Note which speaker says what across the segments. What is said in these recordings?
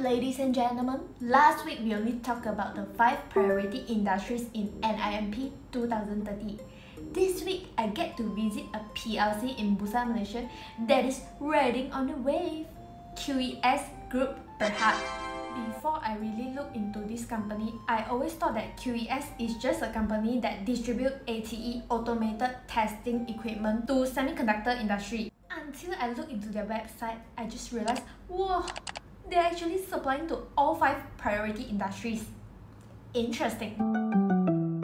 Speaker 1: ladies and gentlemen. Last week we only talked about the 5 priority industries in NIMP 2030. This week I get to visit a PLC in Busan, Malaysia that is riding on the wave. QES Group Berhad. Before I really look into this company, I always thought that QES is just a company that distribute ATE automated testing equipment to semiconductor industry. Until I look into their website, I just realized, whoa, they're actually supplying to all five priority industries. Interesting.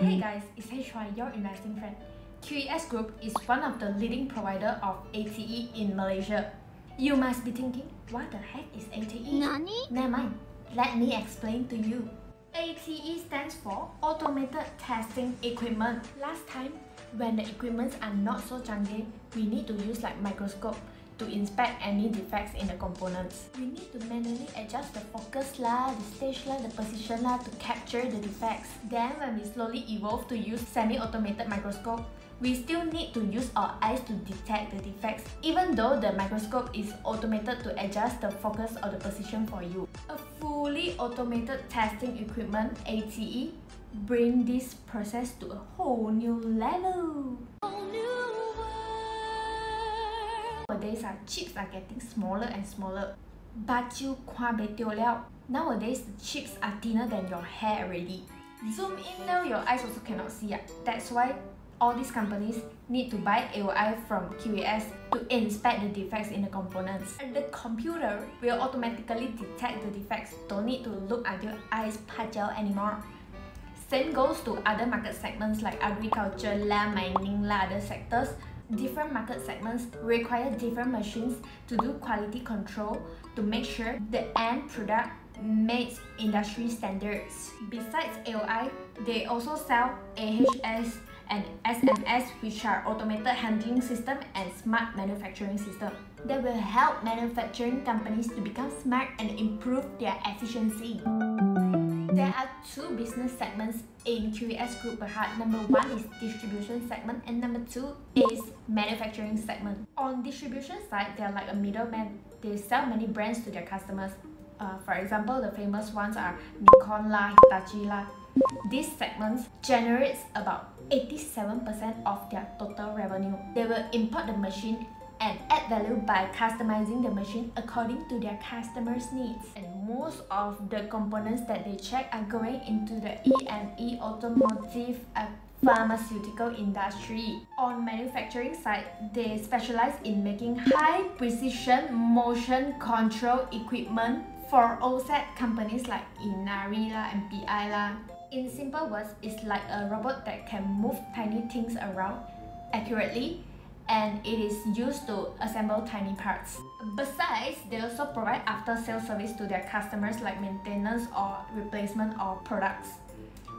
Speaker 1: Hey guys, it's HY, your investing friend. QES Group is one of the leading provider of ATE in Malaysia. You must be thinking, what the heck is ATE?
Speaker 2: Nani?
Speaker 1: Never mind, let me explain to you. ATE stands for Automated Testing Equipment. Last time, when the equipments are not so junky, we need to use like microscope to inspect any defects in the components. We need to manually adjust the focus lah, the stage lah, the position lah to capture the defects. Then when we slowly evolve to use semi-automated microscope, we still need to use our eyes to detect the defects even though the microscope is automated to adjust the focus or the position for you. A fully automated testing equipment ATE bring this process to a whole new level. Nowadays, uh, chips are getting smaller and smaller. But you Nowadays, the chips are thinner than your hair already. Zoom in now, your eyes also cannot see. Uh. That's why all these companies need to buy AOI from QES to inspect the defects in the components. And the computer will automatically detect the defects, don't need to look at your eyes pajal anymore. Same goes to other market segments like agriculture, land mining, other sectors. Different market segments require different machines to do quality control to make sure the end product meets industry standards. Besides AOI, they also sell AHS and SMS which are automated handling system and smart manufacturing system that will help manufacturing companies to become smart and improve their efficiency. There are two business segments in QES Group Berhad. Number one is distribution segment and number two is manufacturing segment. On distribution side, they're like a middleman. They sell many brands to their customers. Uh, for example, the famous ones are Nikon la, Hitachi la. These segments generates about 87% of their total revenue. They will import the machine and add value by customizing the machine according to their customers' needs. And most of the components that they check are going into the E&E automotive uh, pharmaceutical industry. On manufacturing side, they specialize in making high precision motion control equipment for OSAT companies like Inari la and PI la. In simple words, it's like a robot that can move tiny things around accurately and it is used to assemble tiny parts. Besides, they also provide after-sale service to their customers like maintenance or replacement of products.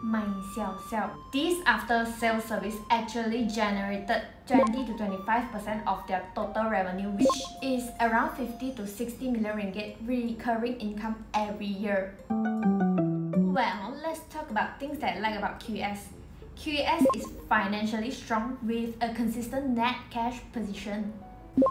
Speaker 1: 卖笑笑. This after-sale service actually generated 20 to 25% of their total revenue, which is around 50 to 60 million ringgit recurring income every year. Well, let's talk about things that I like about QES. QES is financially strong with a consistent net cash position.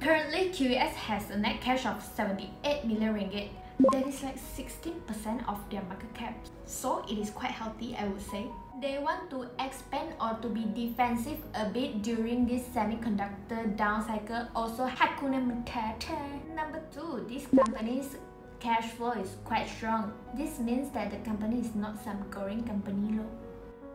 Speaker 1: Currently, QES has a net cash of 78 million ringgit. That is like 16% of their market cap. So it is quite healthy, I would say. They want to expand or to be defensive a bit during this semiconductor down cycle. Also, Hakuna Matata. Number two, this company's cash flow is quite strong. This means that the company is not some growing company. Lo.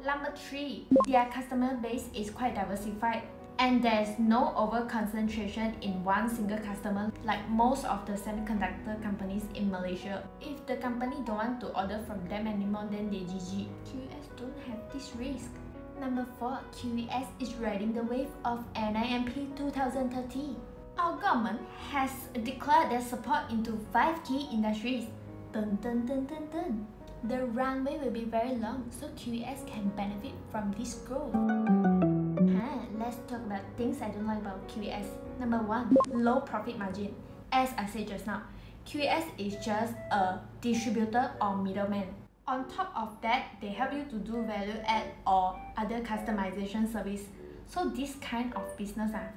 Speaker 1: Number 3. Their customer base is quite diversified and there's no over concentration in one single customer like most of the semiconductor companies in Malaysia. If the company don't want to order from them anymore then they GG. QES don't have this risk. Number 4. QES is riding the wave of NIMP 2030 our government has declared their support into five key industries. Dun, dun, dun, dun, dun. The runway will be very long, so QES can benefit from this growth. Huh, let's talk about things I don't like about QES. Number one, low profit margin. As I said just now, QES is just a distributor or middleman. On top of that, they help you to do value add or other customization service. So this kind of business uh,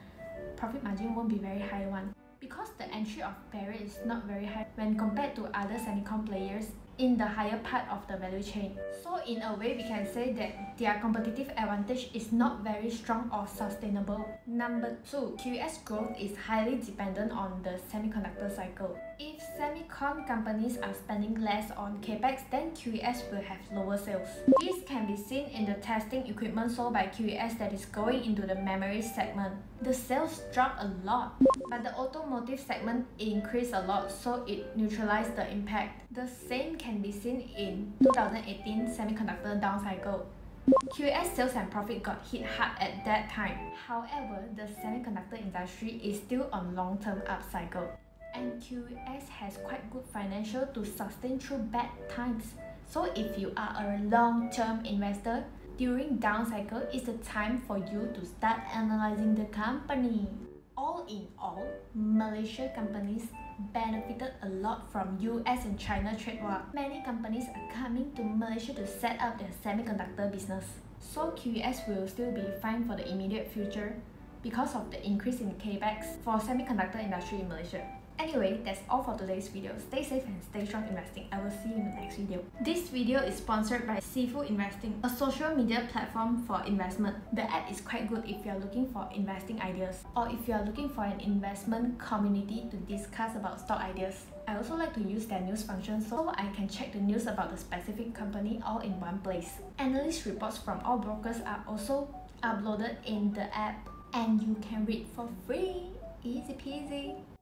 Speaker 1: profit margin won't be very high one. Because the entry of barrier is not very high when compared to other semicon players in the higher part of the value chain. So in a way we can say that their competitive advantage is not very strong or sustainable. Number 2. QES growth is highly dependent on the semiconductor cycle. If semicon companies are spending less on capex then QES will have lower sales. This can be seen in the testing equipment sold by QES that is going into the memory segment. The sales dropped a lot, but the automotive segment increased a lot so it neutralized the impact. The same can be seen in 2018 semiconductor down cycle. QES sales and profit got hit hard at that time. However, the semiconductor industry is still on long-term upcycle. And QES has quite good financial to sustain through bad times. So if you are a long-term investor, during down cycle is the time for you to start analyzing the company. All in all, Malaysia companies benefited a lot from US and China trade war. Many companies are coming to Malaysia to set up their semiconductor business. So QES will still be fine for the immediate future because of the increase in capex for semiconductor industry in Malaysia. Anyway, that's all for today's video. Stay safe and stay strong investing. I will see you in the next video. This video is sponsored by Xifu Investing, a social media platform for investment. The app is quite good if you are looking for investing ideas or if you are looking for an investment community to discuss about stock ideas. I also like to use their news function so I can check the news about the specific company all in one place. Analyst reports from all brokers are also uploaded in the app and you can read for free. Easy peasy.